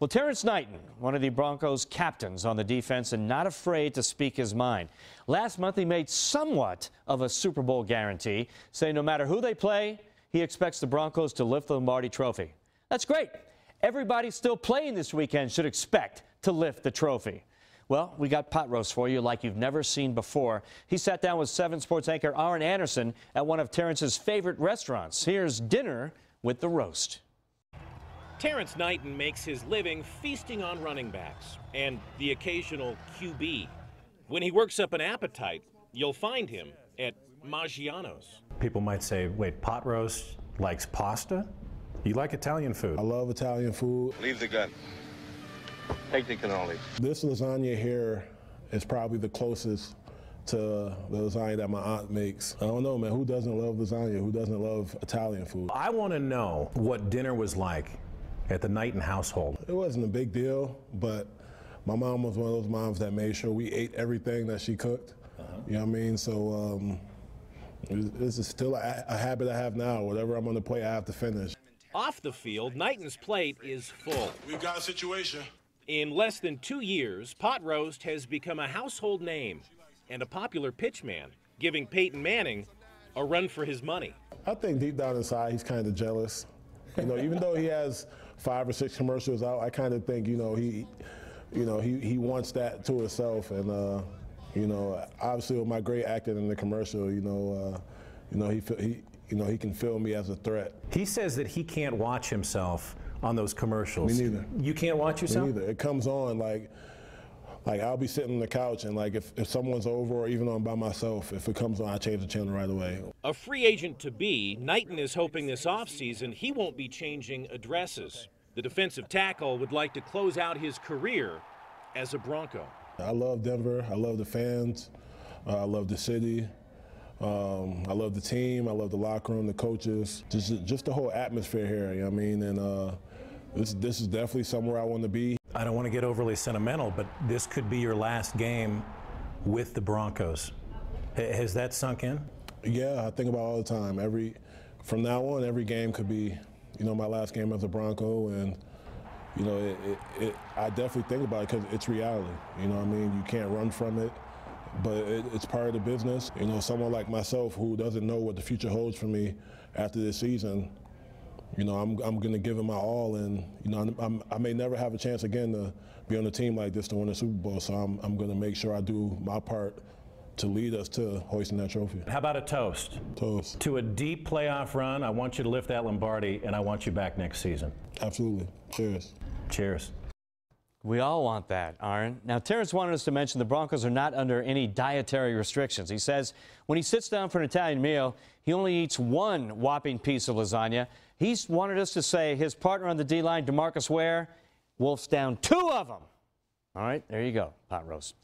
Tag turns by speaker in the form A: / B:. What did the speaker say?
A: Well, Terrance Knighton, one of the Broncos' captains on the defense and not afraid to speak his mind. Last month, he made somewhat of a Super Bowl guarantee, saying no matter who they play, he expects the Broncos to lift the Lombardi trophy. That's great. Everybody still playing this weekend should expect to lift the trophy. Well, we got pot roast for you like you've never seen before. He sat down with 7 Sports anchor Arran Andersen at one of Terrance's favorite restaurants. Here's dinner with the roast.
B: Terrance Knighton makes his living feasting on running backs and the occasional QB. When he works up an appetite, you'll find him at Maggiano's.
C: People might say, wait, pot roast likes pasta? You like Italian food?
D: I love Italian food.
E: Leave the gun. Take the cannoli.
D: This lasagna here is probably the closest to the lasagna that my aunt makes. I don't know, man. Who doesn't love lasagna? Who doesn't love Italian food?
C: I want to know what dinner was like at the Knighton household?
D: It wasn't a big deal, but my mom was one of those moms that made sure we ate everything that she cooked. Uh-huh. You know what I mean? So um, this is still a, a, habit I have now. Whatever I'm on the plate, I have to finish.
B: Off the field, Knighton's plate is full.
D: We've got a situation.
B: In less than two years, Pot Roast has become a household name and a popular pitchman, giving Peyton Manning a run for his money.
D: I think deep down inside, he's kind of jealous. You know, even though he has five or six commercials out, I kind of think you know he, you know he, he wants that to himself, and uh, you know obviously with my great acting in the commercial, you know, uh, you know he he you know he can feel me as a threat.
C: He says that he can't watch himself on those commercials.
D: Me neither.
C: You can't watch yourself.
D: Me neither. It comes on like like I'll be sitting on the couch and like if, if someone's over or even on by myself, if it comes on, I change the channel right away.
B: A free agent to be, Knighton is hoping this offseason he won't be changing addresses. The defensive tackle would like to close out his career as a Bronco.
D: I love Denver. I love the fans. Uh, I love the city. Um, I love the team. I love the locker room, the coaches, just just the whole atmosphere here. You know what I mean? And uh, this this is definitely somewhere I want to be.
C: I don't want to get overly sentimental, but this could be your last game with the Broncos. Has that sunk in?
D: Yeah, I think about all the time. Every from now on, every game could be, you know, my last game as a Bronco, and you know, it, it, it I definitely think about it because it's reality. You know, what I mean, you can't run from it, but it, it's part of the business. You know, someone like myself who doesn't know what the future holds for me after this season, you know, I'm, I'm going to give it my all, and you know, I'm, i may never have a chance again to be on a team like this to win a Super Bowl. So I'm, I'm going to make sure I do my part to lead us to hoisting that trophy.
C: How about a toast?
D: Toast.
C: To a deep playoff run. I want you to lift that Lombardi, and I want you back next season.
D: Absolutely. Cheers.
C: Cheers.
A: We all want that, Arran. Now, Terrance wanted us to mention the Broncos are not under any dietary restrictions. He says when he sits down for an Italian meal, he only eats one whopping piece of lasagna. He's wanted us to say his partner on the D line, DeMarcus Ware, wolfs down two of them. All right, there you go, pot roast.